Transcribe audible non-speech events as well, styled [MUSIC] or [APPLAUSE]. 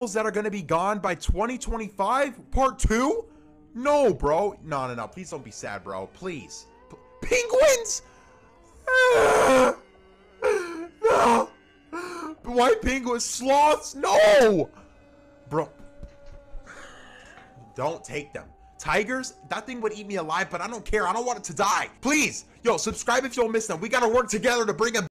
that are going to be gone by 2025 part 2 no bro. No no no. Please don't be sad bro. Please. P- penguins? [LAUGHS] No white penguins? Sloths? No! Bro. Don't take them. Tigers? That thing would eat me alive but i don't care. I don't want it to die. Please. Yo subscribe if you don't miss them. We gotta work together to bring them